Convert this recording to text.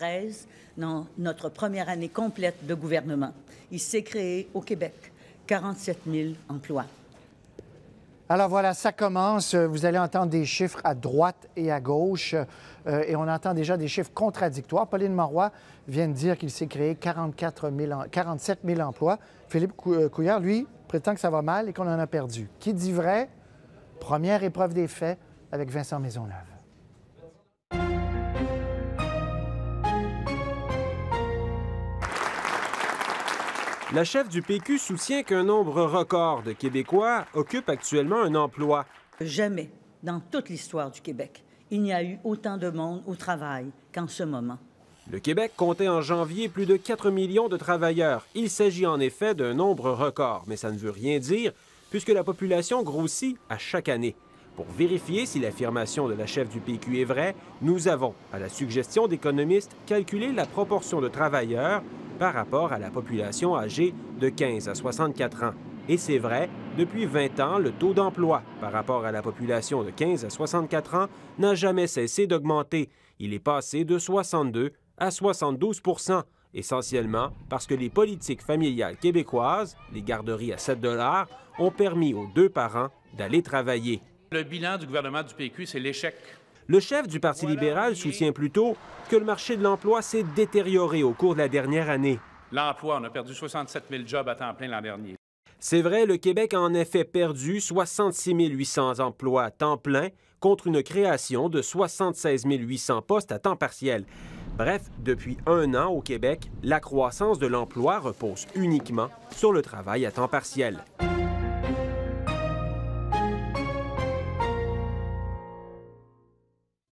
2013, dans notre première année complète de gouvernement. Il s'est créé au Québec 47 000 emplois. Alors voilà, ça commence. Vous allez entendre des chiffres à droite et à gauche. Euh, et on entend déjà des chiffres contradictoires. Pauline Marois vient de dire qu'il s'est créé 44 000 47 000 emplois. Philippe euh, Couillard, lui, prétend que ça va mal et qu'on en a perdu. Qui dit vrai? Première épreuve des faits avec Vincent Maisonneuve. La chef du PQ soutient qu'un nombre record de Québécois occupe actuellement un emploi. Jamais, dans toute l'histoire du Québec, il n'y a eu autant de monde au travail qu'en ce moment. Le Québec comptait en janvier plus de 4 millions de travailleurs. Il s'agit en effet d'un nombre record, mais ça ne veut rien dire puisque la population grossit à chaque année. Pour vérifier si l'affirmation de la chef du PQ est vraie, nous avons, à la suggestion d'économistes, calculé la proportion de travailleurs par rapport à la population âgée de 15 à 64 ans. Et c'est vrai, depuis 20 ans, le taux d'emploi par rapport à la population de 15 à 64 ans n'a jamais cessé d'augmenter. Il est passé de 62 à 72% essentiellement parce que les politiques familiales québécoises, les garderies à 7 ont permis aux deux parents d'aller travailler. Le bilan du gouvernement du PQ, c'est l'échec le chef du Parti libéral soutient plutôt que le marché de l'emploi s'est détérioré au cours de la dernière année. L'emploi, on a perdu 67 000 jobs à temps plein l'an dernier. C'est vrai, le Québec a en effet perdu 66 800 emplois à temps plein contre une création de 76 800 postes à temps partiel. Bref, depuis un an au Québec, la croissance de l'emploi repose uniquement sur le travail à temps partiel.